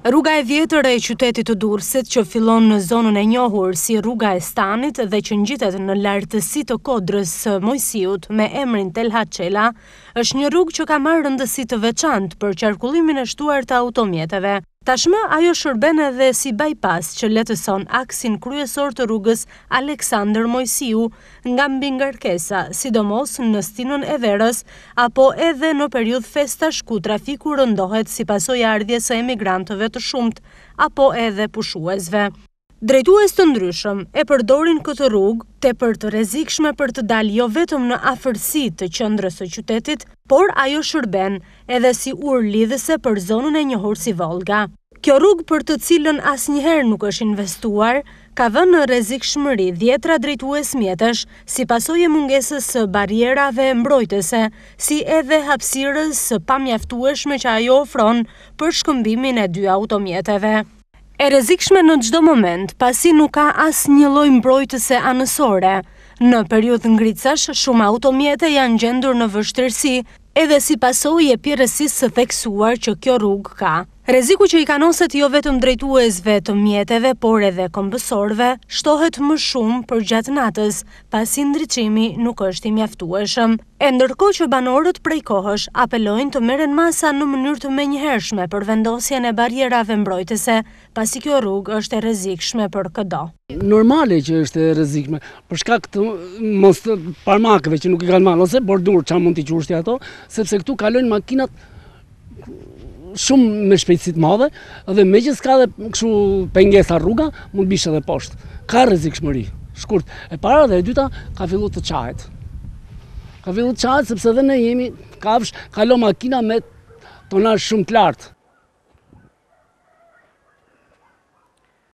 Rruga e vjetër e qytetit të Durrësit që fillon në zonën e njohur si Rruga e Stanit dhe që ngjitet në lartësi të kodrës së Moisiut me emrin Telha Çela, është një rrugë që ka marrë rëndësi të veçantë për qarkullimin e shtuar të automjeteve. Tashmë ajo shërben edhe si bypass që lehtëson aksin kryesor të rrugës Aleksandër Moisiu nga mbingarkesa, sidomos në stinën e verës apo edhe në periudhë festash ku trafiku rëndohet si pasojë e ardhjes së emigrantëve të shumtë apo edhe pushuesve. Drejtues të ndryshëm e përdorin këtë rrugë tepër të rrezikshme për të dalë jo vetëm në afërsi të qendrës së qytetit, por ajo shërben edhe si urë lidhëse për zonën e njohur si Vollga. Kjo rrugë për të cilën asnjëherë nuk është investuar, ka vënë në rrezikshmëri dhjetra drejtues mjetesh si pasojë e mungesës së barrierave mbrojtëse, si edhe hapësirës së pamjaftueshme që ajo ofron për shkëmbimin e dy automjeteve. E rrezikshme në çdo moment, pasi nuk ka asnjë lloj mbrojtëse anësore. Në periudhë ngricash, shumë automjete janë gjendur në vështirësi Edhe si pasojë e pjerrësisë së theksuar që kjo rrugë ka. Rreziku që i kanoset jo vetëm drejtuesve të mjeteve por edhe këmbësorëve shtohet më shumë përgjatë natës, pasi ndriçimi nuk është i mjaftueshëm. E ndërkohë që banorët prej kohësh apelojnë të merren masa në mënyrë të menjëhershme për vendosjen e barrierave mbrojtëse, pasi kjo rrugë është e rrezikshme për këdo. Normale që është e rrezikshme, për shkak të mos të parmakëve që nuk i kanë marrë ose bordur çfarë mund të quash ti ato, sepse këtu kalojnë makinat shumë me shpejtësi të madhe dhe meqenëse ka dhe kështu pengesa rruga, mund të biesh edhe poshtë. Ka rrezikshmëri. Shkurt, e para dhe e dyta ka filluar të çahet. Ka filluar të çahet sepse edhe ne jemi kafsh, kalon makina me Tonazh shumë të lartë.